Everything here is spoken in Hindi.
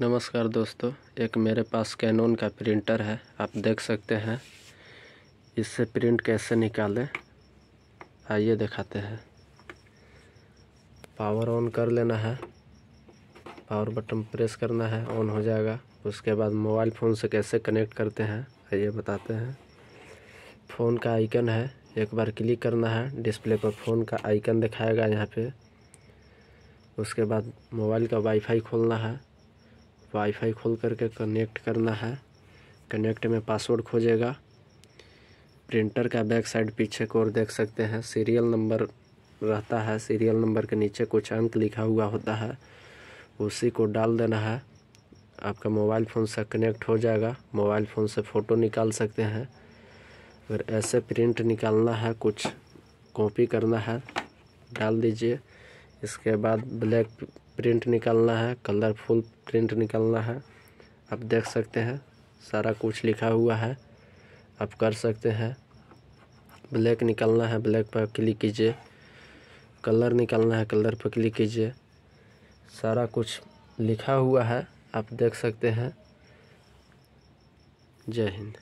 नमस्कार दोस्तों, एक मेरे पास कैनोन का प्रिंटर है, आप देख सकते हैं। इससे प्रिंट कैसे निकालें? आइए दिखाते हैं। पावर ऑन कर लेना है। पावर बटन प्रेस करना है ऑन हो जाएगा। उसके बाद मोबाइल फ़ोन से कैसे कनेक्ट करते हैं, आइए बताते हैं। फ़ोन का आइकन है, एक बार क्लिक करना है। डिस्प्ले पर फ़ोन का आइकन दिखाएगा यहाँ पे। उसके बाद मोबाइल का वाईफाई खोलना है। वाईफाई खोल करके कनेक्ट करना है। कनेक्ट में पासवर्ड खोजेगा। प्रिंटर का बैक साइड पीछे को और देख सकते हैं। सीरियल नंबर रहता है। सीरियल नंबर के नीचे कुछ अंक लिखा हुआ होता है। उसी को डाल देना है। आपका मोबाइल फ़ोन से कनेक्ट हो जाएगा। मोबाइल फ़ोन से फ़ोटो निकाल सकते हैं। अगर ऐसे प्रिंट निकालना है, कुछ कॉपी करना है, डाल दीजिए। इसके बाद ब्लैक प्रिंट निकालना है, कलरफुल प्रिंट निकालना है। आप देख सकते हैं, सारा कुछ लिखा हुआ है। आप कर सकते हैं, ब्लैक निकालना है, ब्लैक पर क्लिक कीजिए। कलर निकालना है, कलर पर क्लिक कीजिए। सारा कुछ लिखा हुआ है, आप देख सकते हैं। जय हिंद।